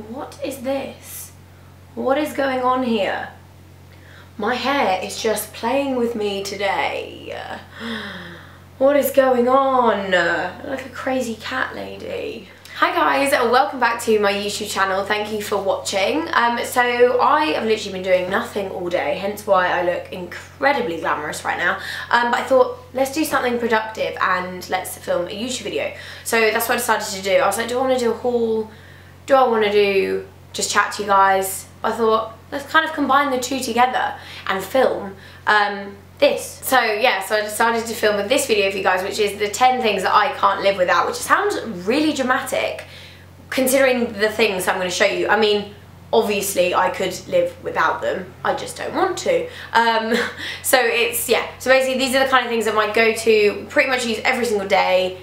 what is this? What is going on here? My hair is just playing with me today. What is going on? Like a crazy cat lady. Hi guys, welcome back to my YouTube channel. Thank you for watching. Um, so I have literally been doing nothing all day, hence why I look incredibly glamorous right now. Um, but I thought, let's do something productive and let's film a YouTube video. So that's what I decided to do. I was like, do I want to do a haul? Do I want to do just chat to you guys? I thought, let's kind of combine the two together and film. Um, this. So yeah, so I decided to film with this video for you guys, which is the 10 things that I can't live without, which sounds really dramatic considering the things I'm going to show you. I mean, obviously I could live without them, I just don't want to. Um, so it's, yeah, so basically these are the kind of things that my go-to, pretty much use every single day,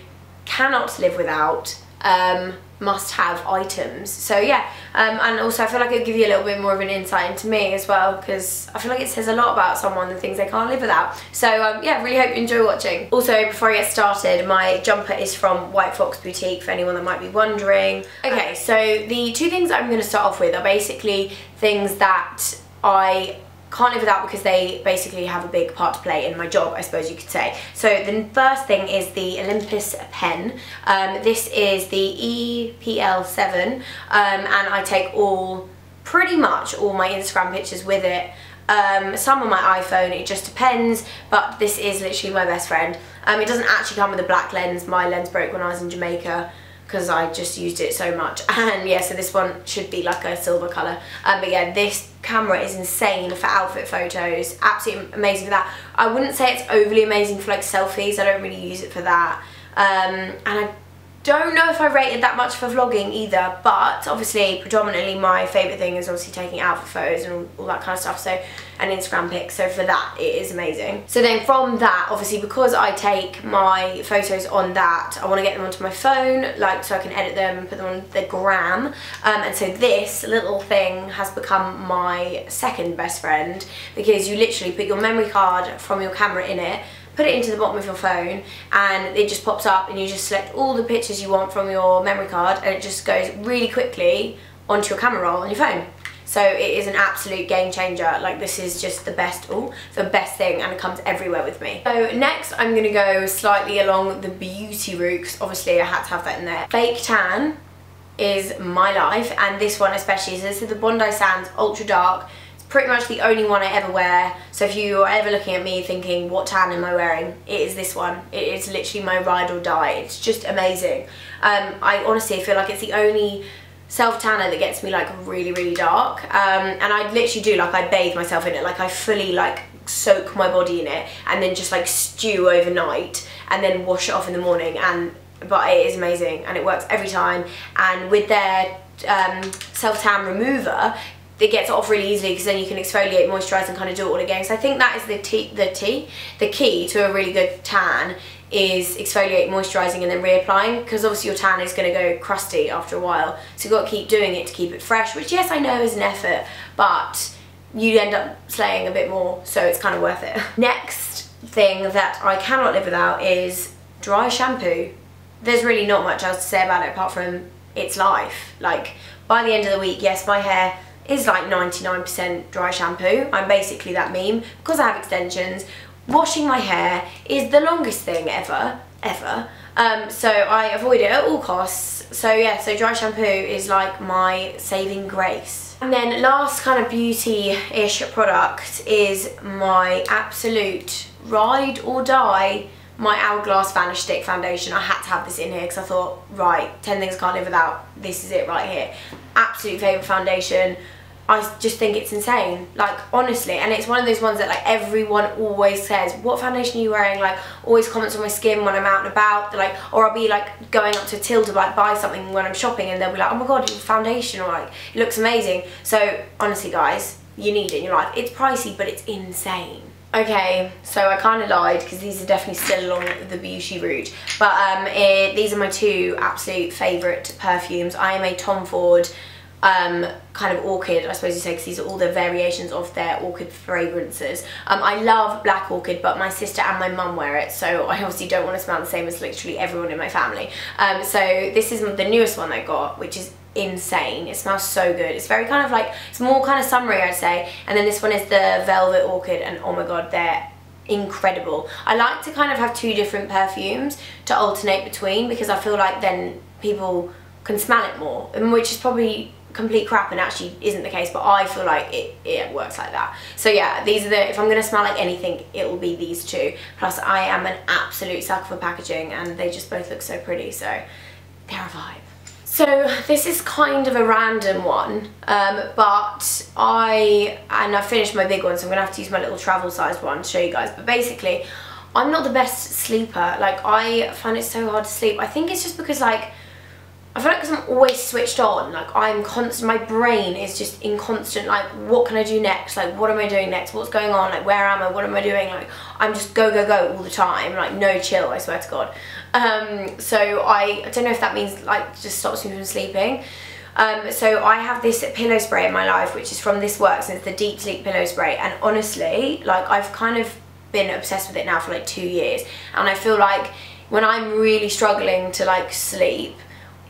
cannot live without. Um, must have items. So yeah um, and also I feel like it'll give you a little bit more of an insight into me as well because I feel like it says a lot about someone the things they can't live without. So um, yeah really hope you enjoy watching. Also before I get started my jumper is from White Fox Boutique for anyone that might be wondering. Okay so the two things I'm going to start off with are basically things that I can't live without because they basically have a big part to play in my job, I suppose you could say. So the first thing is the Olympus pen. Um, this is the EPL7 um, and I take all, pretty much all my Instagram pictures with it. Um, some on my iPhone, it just depends, but this is literally my best friend. Um, it doesn't actually come with a black lens, my lens broke when I was in Jamaica because I just used it so much. And yeah so this one should be like a silver colour. Um, but yeah this camera is insane for outfit photos. Absolutely amazing for that. I wouldn't say it's overly amazing for like selfies. I don't really use it for that. Um, and I don't know if I rated that much for vlogging either, but obviously predominantly my favourite thing is obviously taking outfit photos and all, that kind of stuff, so and Instagram pics, so for that it is amazing. So then from that, obviously because I take my photos on that, I want to get them onto my phone, like so I can edit them and put them on the gram, um, and so this little thing has become my second best friend, because you literally put your memory card from your camera in it, put it into the bottom of your phone and it just pops up and you just select all the pictures you want from your memory card and it just goes really quickly onto your camera roll on your phone. So it is an absolute game changer. Like this is just the best, oh, the best thing and it comes everywhere with me. So next I'm gonna go slightly along the beauty route because obviously I had to have that in there. Fake tan is my life and this one especially. So this is the Bondi Sands Ultra Dark pretty much the only one I ever wear. So if you are ever looking at me thinking, what tan am I wearing? It is this one. It is literally my ride or die. It's just amazing. Um, I honestly feel like it's the only self tanner that gets me like really, really dark. Um, and I literally do, like I bathe myself in it. Like I fully like soak my body in it and then just like stew overnight and then wash it off in the morning. And But it is amazing and it works every time. And with their um, self-tan remover it gets off really easily because then you can exfoliate, moisturise and kind of do it all again. So I think that is the, tea, the, tea, the key to a really good tan is exfoliate, moisturising and then reapplying because obviously your tan is going to go crusty after a while. So you've got to keep doing it to keep it fresh, which yes I know is an effort, but you end up slaying a bit more, so it's kind of worth it. Next thing that I cannot live without is dry shampoo. There's really not much else to say about it apart from it's life. Like, by the end of the week, yes, my hair is like 99% dry shampoo. I'm basically that meme because I have extensions. Washing my hair is the longest thing ever, ever. Um, so I avoid it at all costs. So yeah, so dry shampoo is like my saving grace. And then last kind of beauty-ish product is my absolute ride or die my Hourglass Vanish Stick foundation. I had to have this in here because I thought, right, 10 things I can't live without. This is it right here. Absolute favourite foundation. I just think it's insane, like honestly, and it's one of those ones that like everyone always says, what foundation are you wearing? Like always comments on my skin when I'm out and about, They're like, or I'll be like going up to till to like buy something when I'm shopping and they'll be like, oh my god, your foundation, or like, it looks amazing. So honestly guys, you need it in your life. It's pricey, but it's insane. Okay, so I kind of lied because these are definitely still along the beauty route. But um, it, these are my two absolute favourite perfumes. I am a Tom Ford um, kind of orchid, I suppose you say, because these are all the variations of their orchid fragrances. Um, I love black orchid, but my sister and my mum wear it, so I obviously don't want to smell the same as literally everyone in my family. Um, so this is the newest one I got, which is insane. It smells so good. It's very kind of like, it's more kind of summery I'd say. And then this one is the Velvet Orchid and oh my god, they're incredible. I like to kind of have two different perfumes to alternate between because I feel like then people can smell it more, which is probably complete crap and actually isn't the case but I feel like it, it works like that so yeah these are the if I'm gonna smell like anything it will be these two plus I am an absolute sucker for packaging and they just both look so pretty so they're a vibe so this is kind of a random one, um, but I, and I finished my big one, so I'm to have to use my little travel sized one to show you guys. But basically, I'm not the best sleeper. Like, I find it so hard to sleep. I think it's just because, like, I feel like because I'm always switched on, like I'm constant, my brain is just in constant, like what can I do next, like what am I doing next, what's going on, like where am I, what am I doing, like I'm just go, go, go all the time, like no chill, I swear to God. Um, so I, I don't know if that means like just stops me from sleeping. Um, so I have this pillow spray in my life, which is from This Works, and it's the Deep Sleep Pillow Spray, and honestly, like I've kind of been obsessed with it now for like two years, and I feel like when I'm really struggling to like sleep,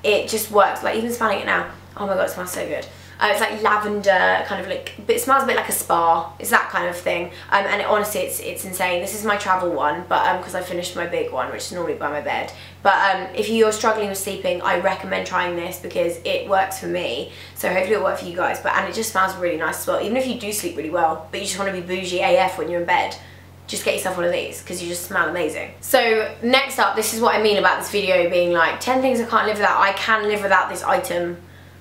it just works. Like even smelling it now, oh my god, it smells so good. Uh, it's like lavender, kind of like, but it smells a bit like a spa. It's that kind of thing. Um, and it, honestly, it's it's insane. This is my travel one, but because um, I finished my big one, which is normally by my bed. But um, if you're struggling with sleeping, I recommend trying this because it works for me. So hopefully it'll work for you guys. But and it just smells really nice as well. Even if you do sleep really well, but you just want to be bougie AF when you're in bed just get yourself one of these because you just smell amazing. So next up, this is what I mean about this video being like 10 things I can't live without. I can live without this item,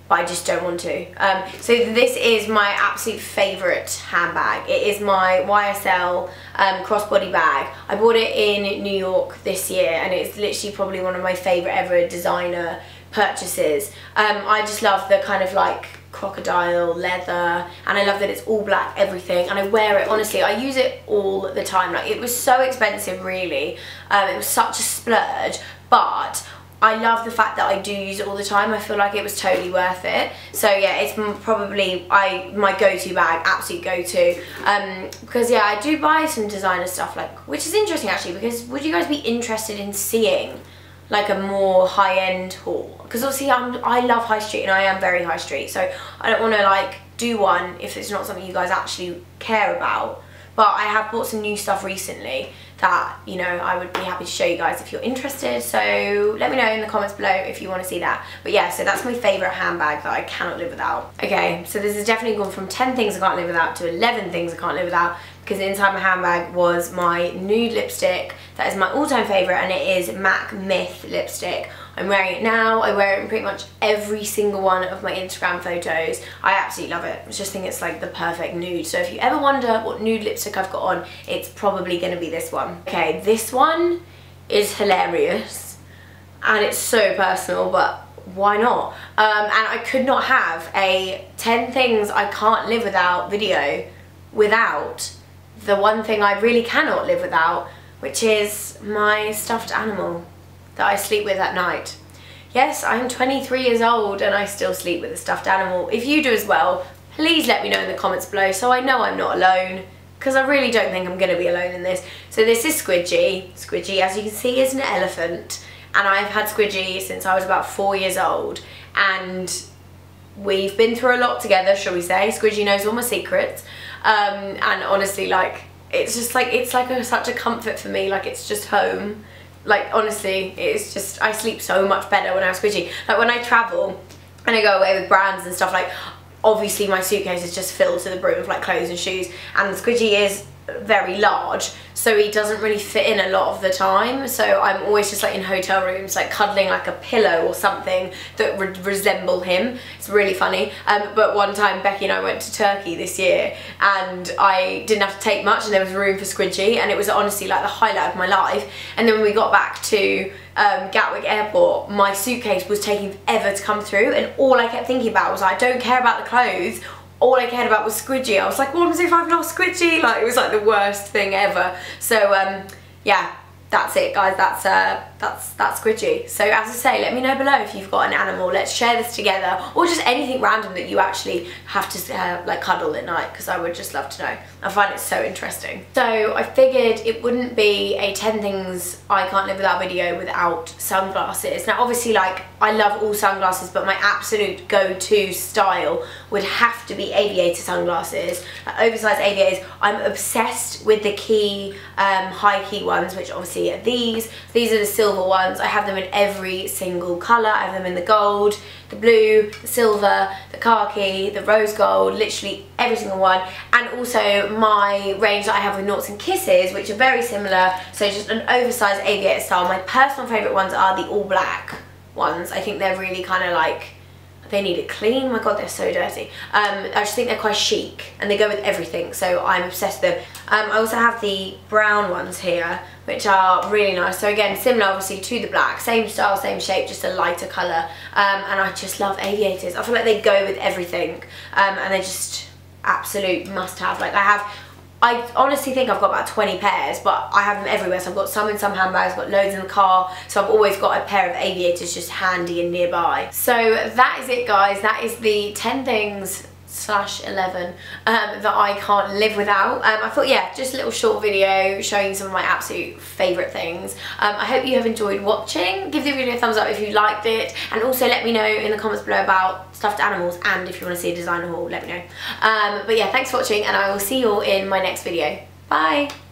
but I just don't want to. Um, so this is my absolute favourite handbag. It is my YSL um, crossbody bag. I bought it in New York this year and it's literally probably one of my favourite ever designer purchases. Um, I just love the kind of like crocodile leather and I love that it's all black everything and I wear it honestly I use it all the time like it was so expensive really um, it was such a splurge but I love the fact that I do use it all the time. I feel like it was totally worth it. So yeah, it's probably I my go-to bag, absolute go-to. Um, because yeah, I do buy some designer stuff like, which is interesting actually because would you guys be interested in seeing like a more high-end haul because obviously I'm, I love high street and I am very high street so I don't want to like do one if it's not something you guys actually care about. But I have bought some new stuff recently that you know I would be happy to show you guys if you're interested. So let me know in the comments below if you want to see that. But yeah so that's my favourite handbag that I cannot live without. Okay so this has definitely gone from 10 things I can't live without to 11 things I can't live without because inside my handbag was my nude lipstick that is my all-time favourite and it is MAC Myth lipstick I'm wearing it now. I wear it in pretty much every single one of my Instagram photos. I absolutely love it. I just think it's like the perfect nude. So if you ever wonder what nude lipstick I've got on, it's probably going to be this one. Okay, this one is hilarious and it's so personal, but why not? Um, and I could not have a 10 things I can't live without video without the one thing I really cannot live without, which is my stuffed animal that I sleep with at night. Yes, I'm 23 years old and I still sleep with a stuffed animal. If you do as well, please let me know in the comments below so I know I'm not alone because I really don't think I'm going to be alone in this. So this is Squidgy. Squidgy, as you can see, is an elephant and I've had Squidgy since I was about four years old and we've been through a lot together, shall we say. Squidgy knows all my secrets um, and honestly, like, it's just like, it's like a, such a comfort for me, like it's just home. Like honestly it's just I sleep so much better when I'm squidgy like when I travel and I go away with brands and stuff like obviously my suitcase is just filled to the brim with like clothes and shoes. And the squidgy is very large so he doesn't really fit in a lot of the time. So I'm always just like in hotel rooms like cuddling like a pillow or something that would resemble him. It's really funny. Um, but one time Becky and I went to Turkey this year and I didn't have to take much and there was room for Squidgy and it was honestly like the highlight of my life. And then when we got back to um, Gatwick Airport, my suitcase was taking ever to come through and all I kept thinking about was I don't care about the clothes all I cared about was Squidgy. I was like, what if I've lost Squidgy? Like, it was like the worst thing ever. So, um, yeah, that's it guys that's uh that's that's squidgy so as i say let me know below if you've got an animal. Let's share this together or just anything random that you actually have to uh, like cuddle at night because i would just love to know. I find it so interesting. So i figured it wouldn't be a 10 things i can't live without video without sunglasses. Now obviously like i love all sunglasses but my absolute go-to style would have to be aviator sunglasses. Like oversized aviators. I'm obsessed with the Quay um, high key ones which obviously see are these. These are the silver ones. I have them in every single colour. I have them in the gold, the blue, the silver, the khaki, the rose gold, literally every single one. And also my range that I have with Noughts and Kisses, which are very similar. So just an oversized aviator style. My personal favourite ones are the all black ones. I think they're really kind of like they need it clean. My God, they're so dirty. Um, I just think they're quite chic and they go with everything. So I'm obsessed with them. Um, I also have the brown ones here, which are really nice. So again, similar obviously to the black, same style, same shape, just a lighter colour. Um, and I just love aviators. I feel like they go with everything. Um, and they're just absolute must have. Like I have I honestly think I've got about 20 pairs, but I have them everywhere. So I've got some in some handbags, got loads in the car. So I've always got a pair of aviators just handy and nearby. So that is it guys. That is the 10 things slash 11 um, that I can't live without. Um, I thought, yeah, just a little short video showing some of my absolute favourite things. Um, I hope you have enjoyed watching. Give the video a thumbs up if you liked it. And also let me know in the comments below about stuffed animals and if you want to see a designer haul, let me know. Um, but yeah, thanks for watching and I will see you all in my next video. Bye!